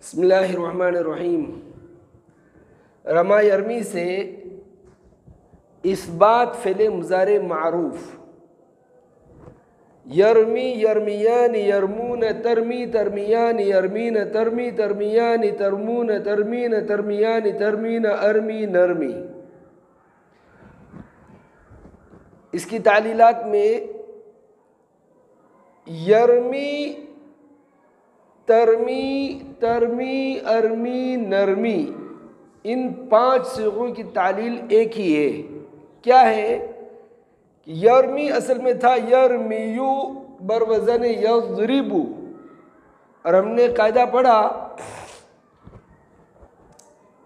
बसमीम रमा यरमी से इस बात फ़िल मुजार मरूफ यरमी यरमियान यरमून तरमी तरमियान यरमीन तरमी तरमियान तरमून तरमीन तरमियान तरमीन अरमी नरमी इसकी तालीलात में यरमी तरमी तरमी अरमी नरमी इन पाँच सिगों की तालील एक ही है। क्या है? यरमी असल में था यरमीयू बरवज़न यजरिबू और हमने कायदा पढ़ा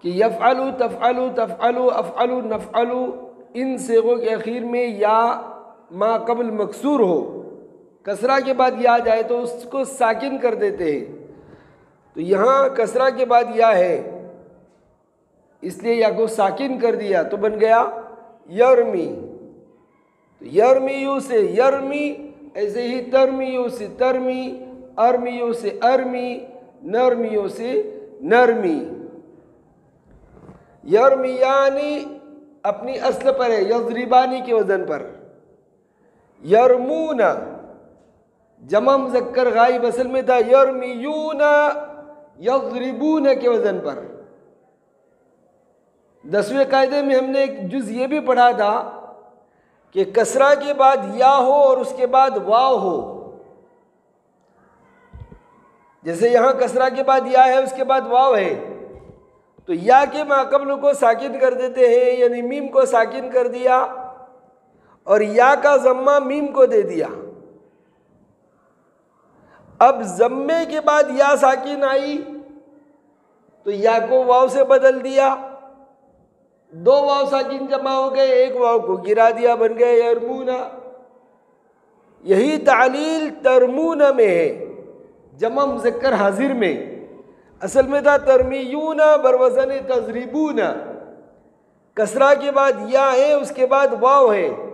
कि यफ़ आलू तफ आलो तफ़ यफ़ालू तफ़ालू तफ़ालू अफ़ालू नफ़ालू इन सेगों के अखीर में या मा कबल मकसूर हो कसरा के बाद या जाए तो उसको साकिन कर देते हैं तो यहाँ कसरा के बाद या है इसलिए या को साकिन कर दिया तो बन गया यरमी तो यरमीयू से यरमी ऐसे ही तरमीयू से तरमी अरमीयू से अरमी नरमियों से नरमी यरमियानी अपनी असल पर है यजरिबानी के वज़न पर यरमूना जमा मुजक्कर गाइब असल में था यरमियूना यजरिबून के वज़न पर दसवें कायदे में हमने एक जुज ये भी पढ़ा था कि कसरा के बाद या हो और उसके बाद वाव हो। जैसे यहाँ कसरा के बाद या है, उसके बाद वाव है। तो या के माकबल को साकिन कर देते हैं, यानी मीम को साकिन कर दिया और या का जम्मा मीम को दे दिया। अब जम्मे के बाद या साकिन आई तो या को वाव से बदल दिया। दो वाव साकिन जमा हो गए, एक वाव को गिरा दिया बन गए यरमूना। यही तालील तरमूना में है, जमा मुजक्कर हाजिर में। असल में था तरमीयूना बरवजन तजरीबूना। कसरा के बाद या है, उसके बाद वाव है।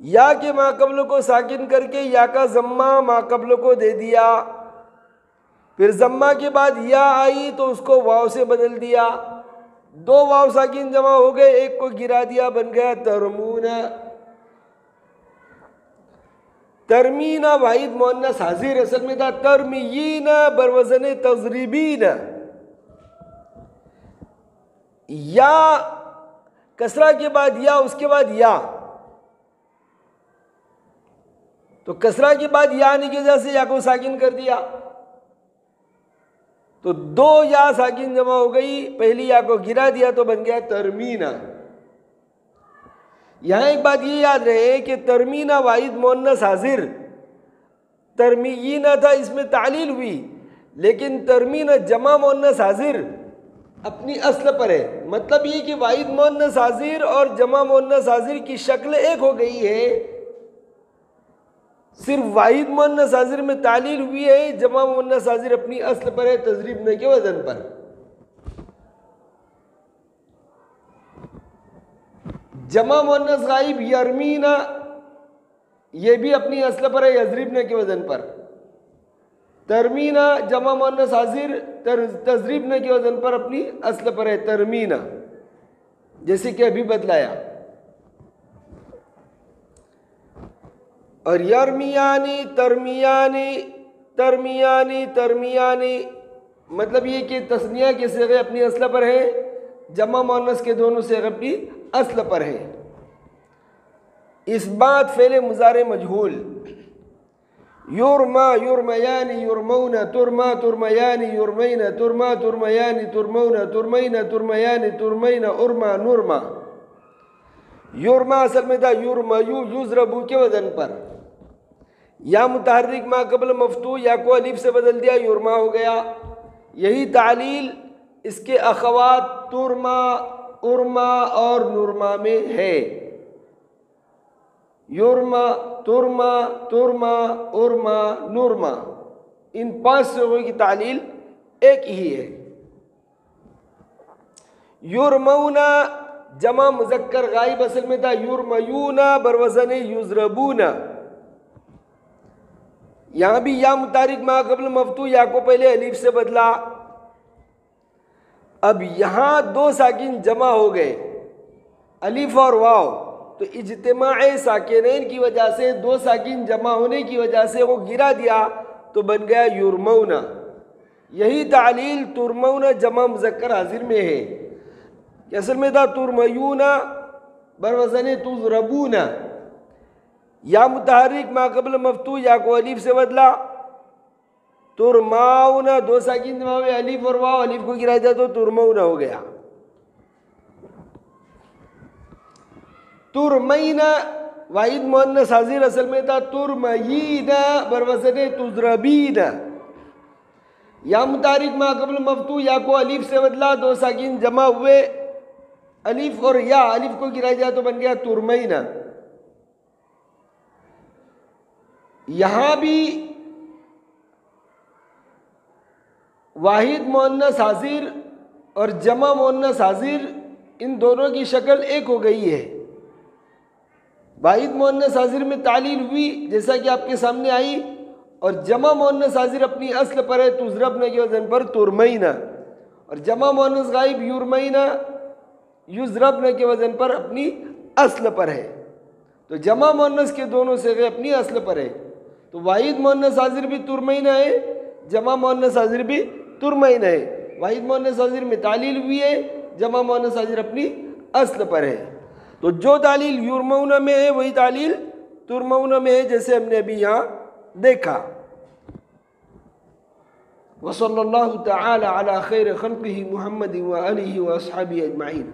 या के माकबल को साकिन करके, या का जम्मा माकबल को दे दिया। फिर जम्मा के बाद या आई तो उसको वाव से बदल दिया। दो वाव साकिन जमा हो गए, एक को गिरा दिया, बन गया तरमूना। तरमीना वाहिद मोन्नस हाजिर असल में था, तरमीना बरवजन तजरीबीन। या, कसरा के बाद या, उसके बाद या। तो कसरा के बाद या आने की वजह से या को साकिन कर दिया। तो दो या साकिन जमा हो गई, पहली या को गिरा दिया तो बन गया तरमीना। यहाँ एक बात ये याद रहे कि तरमीना वाहिद मोन्नस हाजिर। तरमीना था इसमें तालील हुई, लेकिन तरमीना जमा मोन्नस हाजिर अपनी असल पर है। मतलब ये कि वाहिद मोन्नस हाजिर और जमा मोन्नस हाजिर की शक्ल एक हो गई है सिर्फ़ वाहिद मोन्नस हाजिर में तालील हुई है जमा मोन्नस साजिर अपनी असल पर है तजरीब न के वज़न पर। जमा मुन्नस गाइब यरमीना ये भी अपनी असल पर है यजरीबने के वज़न पर। तरमीना जमा मुन्नस साजिर तर, तजरीबने के वज़न पर अपनी असल पर है तरमीना जैसे कि अभी बतलाया। और यरमियानी, तरमियानी तरमियानी तरमियानी। मतलब ये कि तस्निया के सेगे अपनी असल पर है, जमा मुन्नस के दोनों सेगे अपनी असल पर है। इस बात फेले मुजार मजहूल। युरमा, युरमयानी, युरमौन, तुरमा, तुरमयानी, युरमैन, तुरमा, तुरमयानी, तुरमौन, तुरमैन, तुरमयानी, तुरमैन, उर्मा, नुरमा। युरमा असल में था युरमयू, युजरबू के वज़न पर। या मुतहरिक मा कबल मफतू, या को अलीफ से बदल दिया, युरमा हो गया। यही तालील इसके अखवात तुरमा, उर्मा और नुरमा में है। युरमा, तुरमा तुरमा, उर्मा, नुरमा, इन पाँच सिगों की तालील एक ही है। युरमऊना जमा मुजक्कर गाइब असल में था। युरमयूना बरवजन युजरबूना। यहाँ भी या मुतारिक मा कबल मफतू या को पहले अलीफ से बदला। अब यहाँ दो साकिन जमा हो गए, अलीफ और वाव। तो इजतमा साकिन की वजह से, दो साकिन जमा होने की वजह से वो गिरा दिया तो बन गया युरमौना यही तालील तुरमौना जमा मुजक्कर हाजिर में है। असल में था तुरमयूना बरवजन तुजरबूना। या मुतहरिक माकबल मफतू या को अलीफ से बदला तुरमाउना दो साकिन जमा अलीफ और वाव अलीफ को गिरा दिया तो तुरमऊना हो गया तुरमईना वाहिद मोहन साजिर असल में था तुरमयीना बरवसन तुजरबीना या मुतारिक माकबल मफतू या को अलीफ से बदला दो साकिन जमा हुए अलीफ और या अलीफ को गिराया जाए तो बन गया तुरमईना यहाँ भी वाहिद मोन्नस हाजिर और जमा मोन्नस हाजिर, इन दोनों की शक्ल एक हो गई है। वाहिद मोन्नस हाजिर में तालील हुई, जैसा कि आपके सामने आई, और जमा मोन्नस हाजिर अपनी असल पर है तुजरबन के वज़न पर तुरमईना और जमा मोन्नस गाइब युरमईना युजरबन के वज़न पर अपनी असल पर है। तो जमा मोन्नस के दोनों से अपनी असल पर है। तो वाहिद मोन्नस हाजिर भी तुरमईना है, जमा मोन्नस हाजिर भी तुरमईना है। वाहिद मोन्नस हाजिर में तालील हुई है, जमा मोन्नस हाजिर अपनी असल पर है। तो जो तालील युरमौना में है, वही तालील तुरमौना में है, जैसे हमने अभी यहाँ देखा। वसल्लल्लाहु तआला अला खैर खल्क़िही मुहम्मद व आलिहि व अस्हाबिही अजमाइन।